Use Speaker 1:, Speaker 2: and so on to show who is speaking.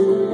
Speaker 1: to